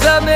Let me